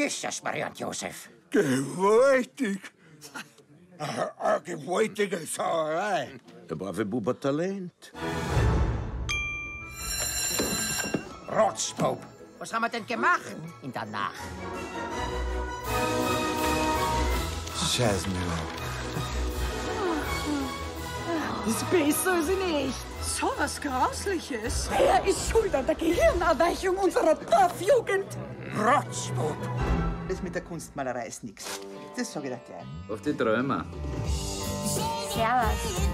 Jesus, Maria und Josef. Gewaltig. Eine gewaltige Sauerei. Der brave Bub hat Talent. Rotzbub. Was haben wir denn gemacht in der Nacht? Scheißmüller. Ist besser als nicht. So was Grausliches. Er ist schuld an der Gehirnerweichung unserer Dorfjugend. Rotzbub. Das mit der Kunstmalerei ist nix. Das sag ich dir gleich. Auf die Träume. Servus.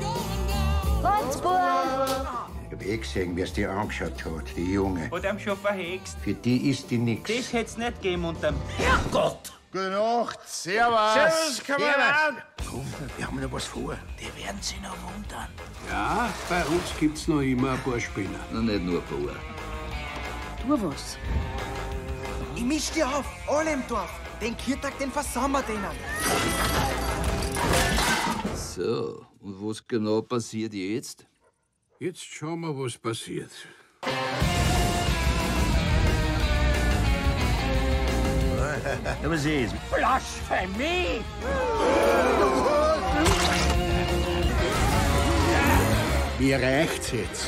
Rotzburg. Ich hab eh gesehen, wie es dir angeschaut hat, die Junge. Hat ihm schon verhext. Für die ist die nix. Das hätt's nicht gegeben unterm. Herrgott! Gute Nacht. Servus. Servus, Kamerad. Komm, wir haben noch was vor. Die werden sich noch wundern. Ja, bei uns gibt's noch immer ein paar Spinner. Na, nicht nur ein paar. Tu was. Misch dir auf, alle im Dorf. Den Kirtag, den versauen wir denen. So, und was genau passiert jetzt? Jetzt schauen wir, was passiert. Was ist? Blasphemie! Mir reicht's jetzt.